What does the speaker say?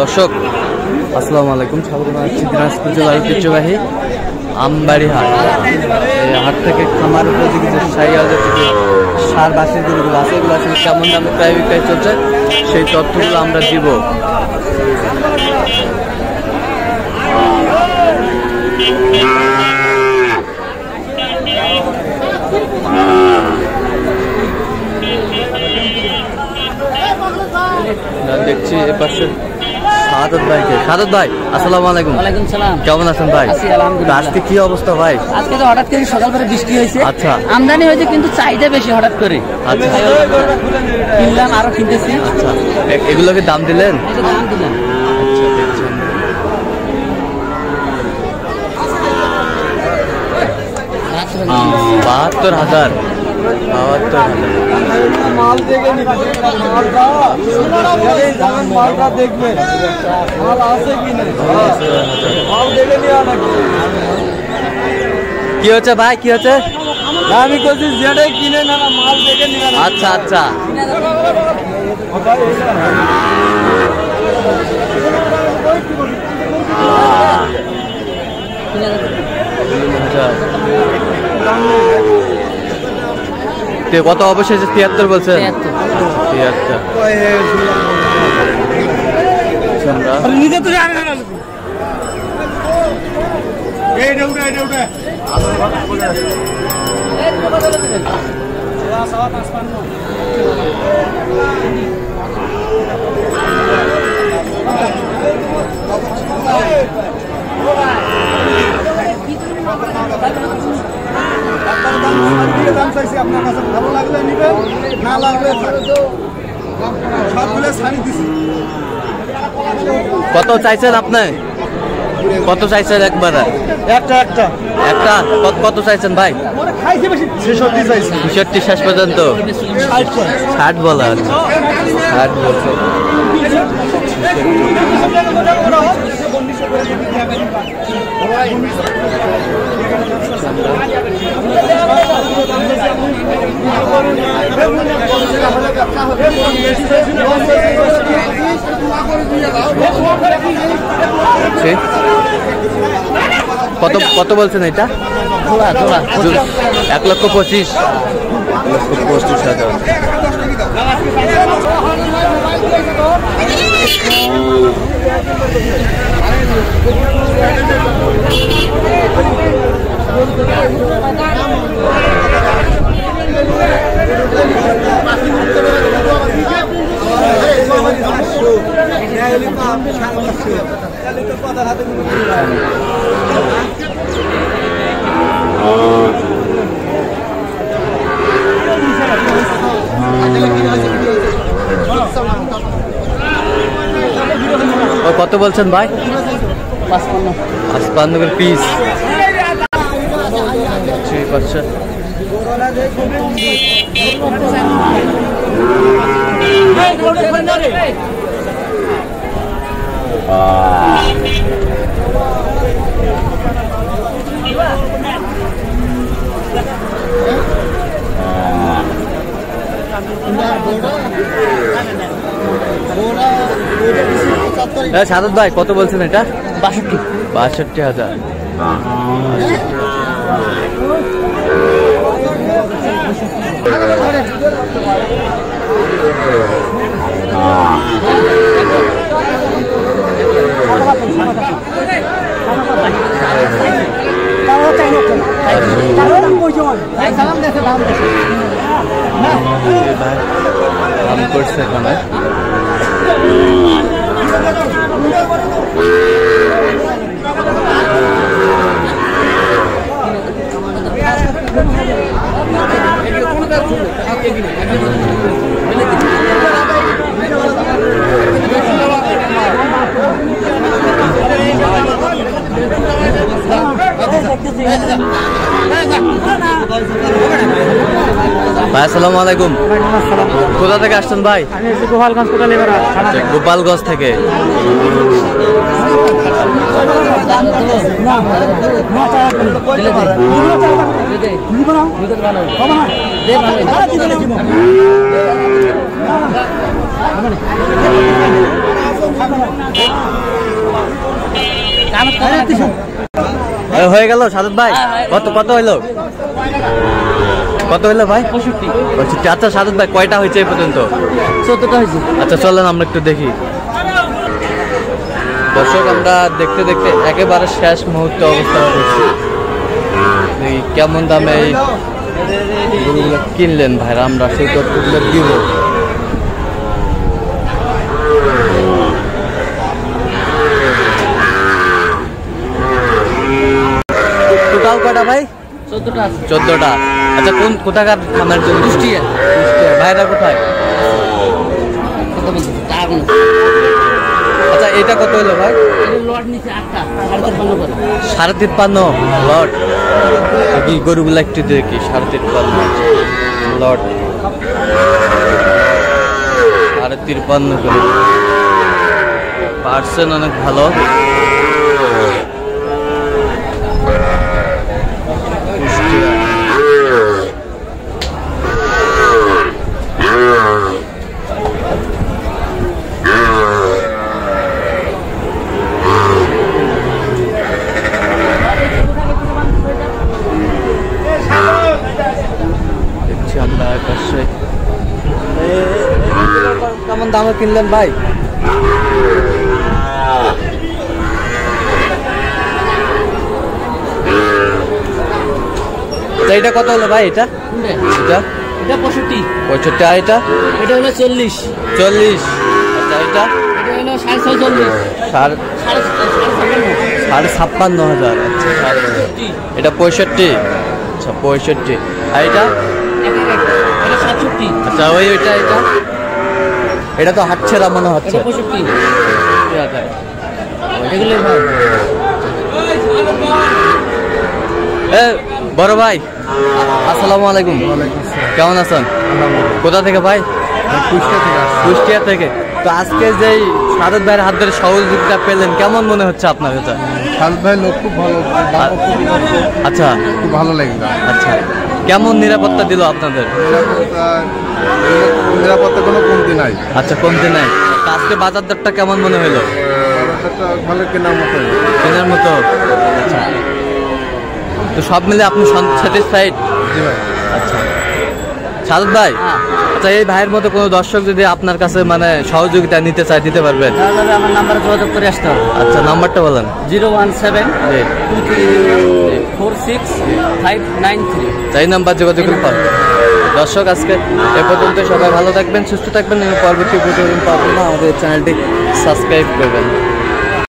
দর্শক, আসসালামু আলাইকুম। স্বাগত জানাচ্ছি দিনাজপুর জেলার ঐতিহ্যবাহী আমবাড়ি হাট এই হাট থেকে খামার উপযোগী যে সাই হাজার থেকে সার, বাসের গরুগুলো আছে, এগুলো আসলে কেমন দামে প্রায় বিক্রয় চলছে, সেই তথ্যগুলো আমরা দিব। দেখছি এপাশে সাদত ভাইকে। সাদত ভাই আসসালামু আলাইকুম। ওয়ালাইকুম সালাম। কেমন আছেন ভাই? আছি, আলহামদুলিল্লাহ। আজকে কি অবস্থা ভাই? আজকে তো হঠাৎ করে সকাল করে বৃষ্টি হয়েছে। আচ্ছা। আমদানি হয়েছে কিন্তু চাহিদা বেশি হঠাৎ করে। আচ্ছা। কিনলাম আরও কিনতেছি। আচ্ছা। এগুলোকে দাম দিলেন? দাম দিলাম। বাহাত্তর হাজার। মাল দেখে মালটা দেখবে মাল আছে কি না মাল দেখে নিয়ে নাকি কি হচ্ছে ভাই? কি হচ্ছে? আমি বলছি যেটাই কিনে না মাল দেখে নিয়ে আচ্ছা আচ্ছা। তে কত অবশেষে তিয়াত্তর বলছেন? তিয়াত্তর। আমরা কত চাইছেন আপনি? কত চাইছেন একবার? একটা একটা। একটা? কত- কত চাইছেন ভাই? খাইছে বেশি ছেষট্টি শেষ পর্যন্ত? ষাট বলা। ষাট বলছে? কত কত বলছেন এটা? এক লক্ষ পঁচিশ। লক্ষ পঁচিশ হাজার Aquele ও কত বলছেন ভাই? পাঁচপান্ন। করে পিস ঠিক আছে হ্যাঁ সাদত ভাই কত বলছেন এটা বাষট্টি বাষট্টি হাজার দাম করছে এখানে ভাই আসসালামু আলাইকুম। কোথা থেকে আসছেন ভাই? গোপালগঞ্জ আচ্ছা, গোপালগঞ্জ থেকে। এ, হয়ে গেল সাদত ভাই। কত কত হইল? কত হইল ভাই? পঁয়ষট্টি। পঁয়ষট্টি। আচ্ছা সাদত ভাই কয়টা হয়েছে এই পর্যন্ত? চোদ্দটা হয়েছে। আচ্ছা চলেন আমরা একটু দেখি। দর্শক আমরা দেখতে দেখতে একেবারে শেষ মুহূর্তে অবস্থা করছি। কেমন দামে এই কিনলেন ভাইরা? আমরা সেই তথ্যগুলো দিব। কটা ভাই? চোদ্দটা চোদ্দটা। আচ্ছা কোন কোথাকার খামার জন্য কুষ্টিয়া। কুষ্টিয়া। ভাইরা কোথায়? আচ্ছা এটা কত হলো ভাই? সাড়ে তিপ্পান্ন লট। কি গরুগুলো একটু দেখি সাড়ে তিপ্পান্ন। লট। সাড়ে তিপ্পান্ন করে। পার্সেন্ট অনেক ভালো কুষ্টিয়া। দেখছি আমরা পাশে কেমন দামে কিনলেন ভাই? এটা কত হলো ভাই এটা? এটা? এটা পঁয়ষট্টি। পঁয়ষট্টি। আর এটা? এটা হলো চল্লিশ। চল্লিশ। আচ্ছা এটা? এটা হলো সাড়ে ছয়চল্লিশ সাড়ে সাড়ে ছাপ্পান্ন হাজার। আচ্ছা সাড়ে এটা পঁয়ষট্টি। আচ্ছা পঁয়ষট্টি। আর এটা। এটা সাতষট্টি। আচ্ছা ওই ওইটা এটা? এটা তো হাঁটছে না মনে হচ্ছে। বড় ভাই আসসালামু আলাইকুম। কেমন আছেন? কোথা থেকে ভাই? কুষ্টিয়া থেকে কুষ্টিয়া থেকে। তো আজকে যেই শারদ ভাইয়ের হাত ধরে সহযোগিতা পেলেন কেমন মনে হচ্ছে আপনার কাছে শারদ ভাই লোক খুব ভালো খুব আচ্ছা। খুব ভালো লাগল আচ্ছা। কেমন নিরাপত্তা দিল আপনাদের? নিরাপত্তা কোনো কমতি নাই। আচ্ছা কমতে নাই। আজকে বাজার দরটা কেমন মনে হলো? ভালো কেনার মতো। কেনার মতো? আচ্ছা। তো সব মিলে আপনি স্যাটিসফাইড জি ভাই। আচ্ছা। শারদ ভাই হ্যাঁ। আচ্ছা এই ভাইয়ের মতো কোনো দর্শক যদি আপনার কাছে মানে সহযোগিতা নিতে চায় দিতে পারবেন? তাহলে আমার নাম্বারে যোগাযোগ করে আসতে হবে। আচ্ছা নাম্বারটা বলেন। Zero one seven two three four six five nine three number যোগাযোগ দর্শক, আজকে এ পর্যন্ত সবাই ভালো থাকবেন, সুস্থ থাকবেন। এবং পরবর্তী আমাদের চ্যানেলটি সাবস্ক্রাইব করবেন।